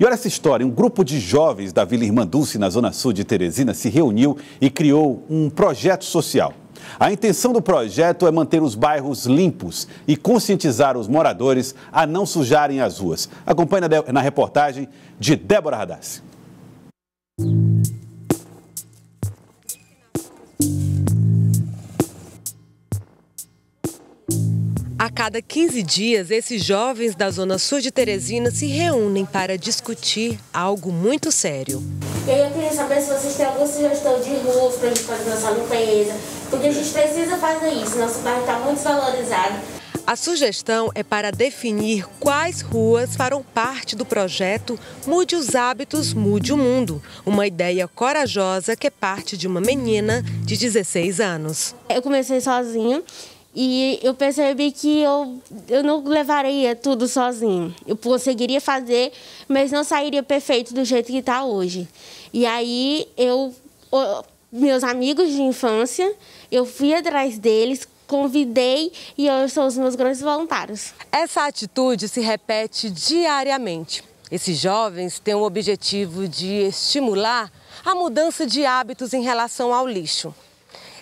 E olha essa história: um grupo de jovens da Vila Irmã Dulce, na zona sul de Teresina, se reuniu e criou um projeto social. A intenção do projeto é manter os bairros limpos e conscientizar os moradores a não sujarem as ruas. Acompanhe na reportagem de Débora Radassi. A cada 15 dias, esses jovens da Zona Sul de Teresina se reúnem para discutir algo muito sério. Eu queria saber se vocês têm alguma sugestão de ruas para a gente fazer nossa limpeza, porque a gente precisa fazer isso, nosso bairro está muito desvalorizado. A sugestão é para definir quais ruas farão parte do projeto Mude os Hábitos, Mude o Mundo. Uma ideia corajosa que é parte de uma menina de 16 anos. Eu comecei sozinha e eu percebi que eu, eu não levaria tudo sozinho. Eu conseguiria fazer, mas não sairia perfeito do jeito que está hoje. E aí eu, meus amigos de infância, eu fui atrás deles, convidei e hoje são os meus grandes voluntários. Essa atitude se repete diariamente. Esses jovens têm o objetivo de estimular a mudança de hábitos em relação ao lixo.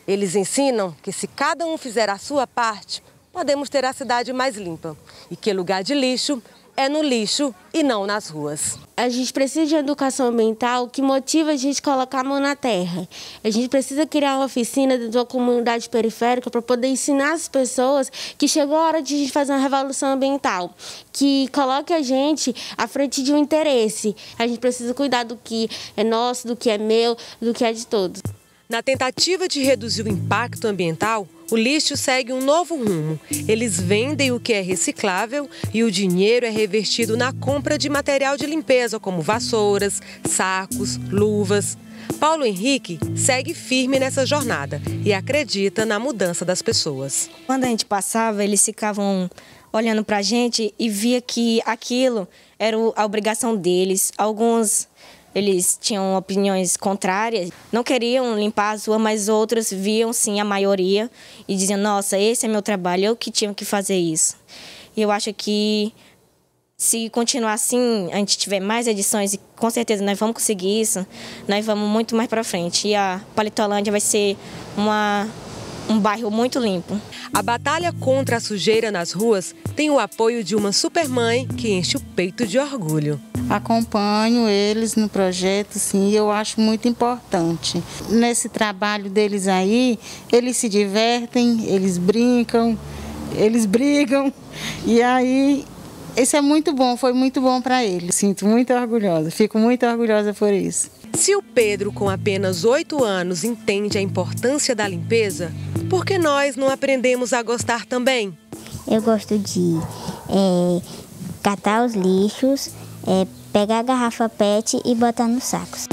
Eles ensinam que se cada um fizer a sua parte, podemos ter a cidade mais limpa e que lugar de lixo é no lixo e não nas ruas. A gente precisa de educação ambiental que motiva a gente a colocar a mão na terra. A gente precisa criar uma oficina dentro de uma comunidade periférica para poder ensinar as pessoas que chegou a hora de a gente fazer uma revolução ambiental, que coloque a gente à frente de um interesse. A gente precisa cuidar do que é nosso, do que é meu, do que é de todos. Na tentativa de reduzir o impacto ambiental, o lixo segue um novo rumo. Eles vendem o que é reciclável e o dinheiro é revertido na compra de material de limpeza, como vassouras, sacos, luvas. Paulo Henrique segue firme nessa jornada e acredita na mudança das pessoas. Quando a gente passava, eles ficavam olhando para a gente e via que aquilo era a obrigação deles. Alguns eles tinham opiniões contrárias, não queriam limpar as ruas, mas outros viam sim a maioria e diziam: Nossa, esse é meu trabalho, eu que tinha que fazer isso. E eu acho que se continuar assim, a gente tiver mais edições, e com certeza nós vamos conseguir isso, nós vamos muito mais para frente. E a Palitolândia vai ser uma, um bairro muito limpo. A batalha contra a sujeira nas ruas tem o apoio de uma supermãe que enche o peito de orgulho. Acompanho eles no projeto, sim, e eu acho muito importante. Nesse trabalho deles aí, eles se divertem, eles brincam, eles brigam, e aí isso é muito bom, foi muito bom para eles. Sinto muito orgulhosa, fico muito orgulhosa por isso. Se o Pedro, com apenas oito anos, entende a importância da limpeza, por que nós não aprendemos a gostar também? Eu gosto de é, catar os lixos, é, pegar a garrafa PET e botar nos sacos.